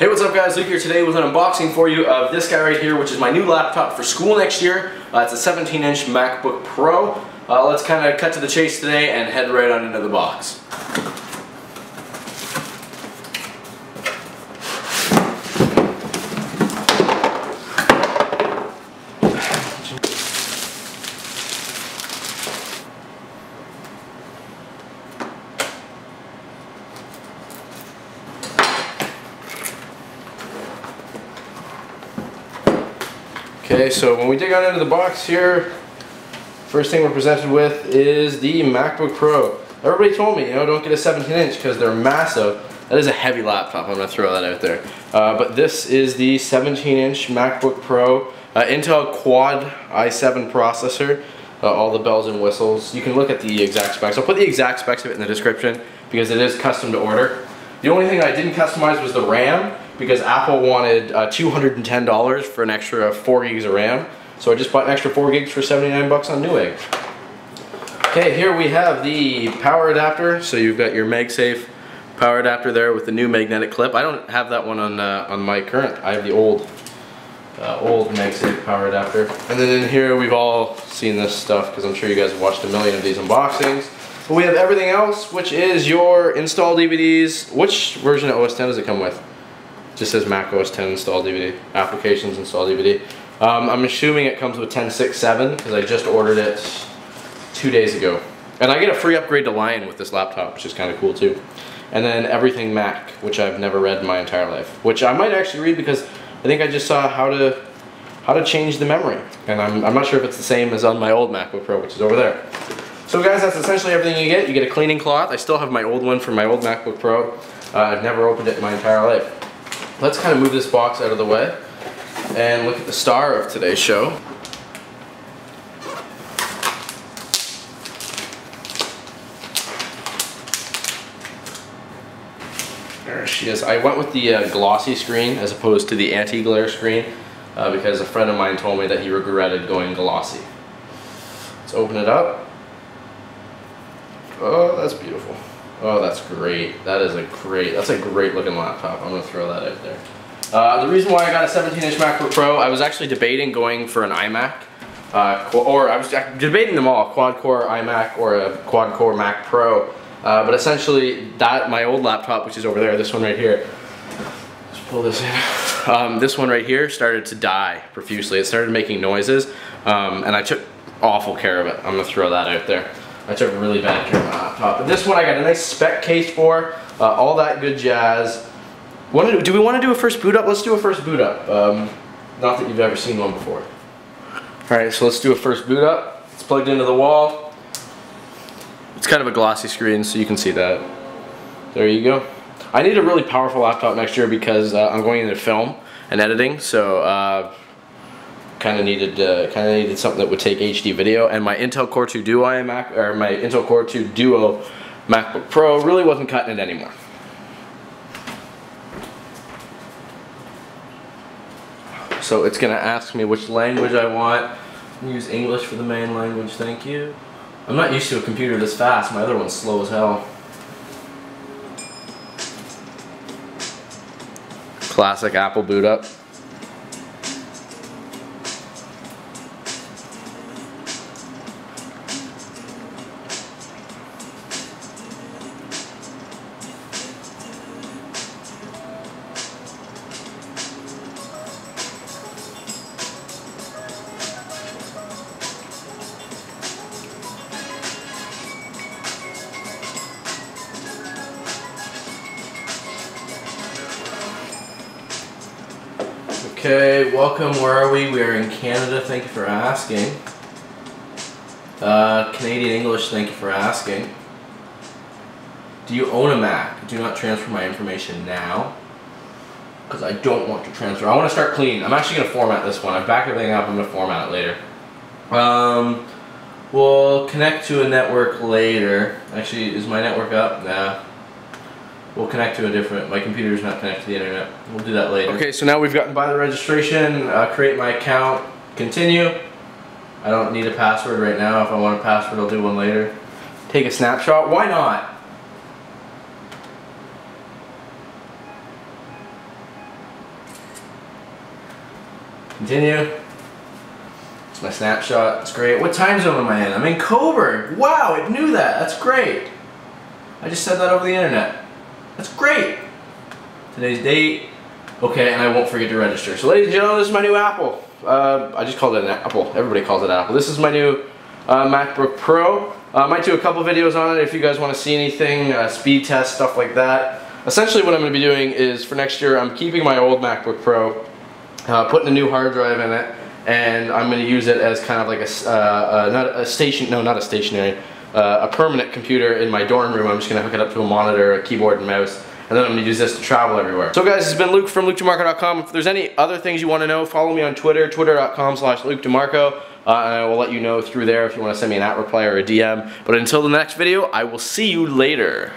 Hey, what's up guys? Luke here today with an unboxing for you of this guy right here, which is my new laptop for school next year. Uh, it's a 17 inch MacBook Pro. Uh, let's kind of cut to the chase today and head right on into the box. Okay, so when we dig on into the box here, first thing we're presented with is the MacBook Pro. Everybody told me, you know, don't get a 17 inch because they're massive. That is a heavy laptop, I'm gonna throw that out there. Uh, but this is the 17 inch MacBook Pro, uh, Intel Quad i7 processor, uh, all the bells and whistles. You can look at the exact specs. I'll put the exact specs of it in the description because it is custom to order. The only thing I didn't customize was the RAM because Apple wanted uh, $210 for an extra 4 gigs of RAM. So I just bought an extra 4 gigs for 79 bucks on Newegg. Okay, here we have the power adapter. So you've got your MagSafe power adapter there with the new magnetic clip. I don't have that one on uh, on my current. I have the old uh, old MagSafe power adapter. And then in here we've all seen this stuff because I'm sure you guys have watched a million of these unboxings. But we have everything else, which is your install DVDs. Which version of OS 10 does it come with? Just says Mac OS 10 install DVD, applications install DVD. Um, I'm assuming it comes with 10.6.7 because I just ordered it two days ago. And I get a free upgrade to Lion with this laptop, which is kind of cool too. And then Everything Mac, which I've never read in my entire life. Which I might actually read because I think I just saw how to how to change the memory. And I'm, I'm not sure if it's the same as on my old MacBook Pro, which is over there. So guys, that's essentially everything you get. You get a cleaning cloth. I still have my old one from my old MacBook Pro. Uh, I've never opened it in my entire life. Let's kind of move this box out of the way and look at the star of today's show. There she is. I went with the uh, glossy screen as opposed to the anti-glare screen uh, because a friend of mine told me that he regretted going glossy. Let's open it up. Oh, that's beautiful. Oh, that's great. That is a great, that's a great looking laptop. I'm gonna throw that out there. Uh, the reason why I got a 17 inch MacBook Pro, I was actually debating going for an iMac. Uh, or I was debating them all, quad core iMac or a quad core Mac Pro. Uh, but essentially that, my old laptop, which is over there, this one right here, let's pull this in. Um, this one right here started to die profusely. It started making noises um, and I took awful care of it. I'm gonna throw that out there. I took really bad care of my laptop. But this one I got a nice Speck case for, uh, all that good jazz. Do we want to do a first boot up? Let's do a first boot up. Um, not that you've ever seen one before. Alright, so let's do a first boot up. It's plugged into the wall. It's kind of a glossy screen, so you can see that. There you go. I need a really powerful laptop next year because uh, I'm going into film and editing, so uh, kind of needed uh, kind of needed something that would take HD video and my Intel Core 2 Duo iMac or my Intel Core 2 Duo MacBook Pro really wasn't cutting it anymore. So it's gonna ask me which language I want. Use English for the main language, thank you. I'm not used to a computer this fast, my other one's slow as hell. Classic Apple boot up. Okay, welcome. Where are we? We are in Canada. Thank you for asking. Uh, Canadian English. Thank you for asking. Do you own a Mac? Do not transfer my information now. Because I don't want to transfer. I want to start clean. I'm actually going to format this one. I've backed everything up. I'm going to format it later. Um, we'll connect to a network later. Actually, is my network up? Nah. We'll connect to a different, my computer's not connected to the internet. We'll do that later. Okay, so now we've gotten by the registration, uh, create my account, continue. I don't need a password right now. If I want a password, I'll do one later. Take a snapshot, why not? Continue. It's my snapshot. It's great. What time zone am I in? I'm in Cobourg. Wow, it knew that. That's great. I just said that over the internet. That's great. Today's date. Okay, and I won't forget to register. So ladies and gentlemen, this is my new Apple. Uh, I just called it an Apple. Everybody calls it Apple. This is my new uh, MacBook Pro. Uh, I might do a couple videos on it if you guys want to see anything, uh, speed test, stuff like that. Essentially what I'm going to be doing is for next year I'm keeping my old MacBook Pro, uh, putting a new hard drive in it, and I'm going to use it as kind of like a, uh, not a station, no not a stationary, uh, a permanent computer in my dorm room. I'm just to hook it up to a monitor, a keyboard and mouse, and then I'm to use this to travel everywhere. So guys, it's been Luke from LukeDiMarco.com. If there's any other things you want to know, follow me on Twitter, twitter.com slash LukeDiMarco. Uh, and I will let you know through there if you want to send me an at reply or a DM. But until the next video, I will see you later.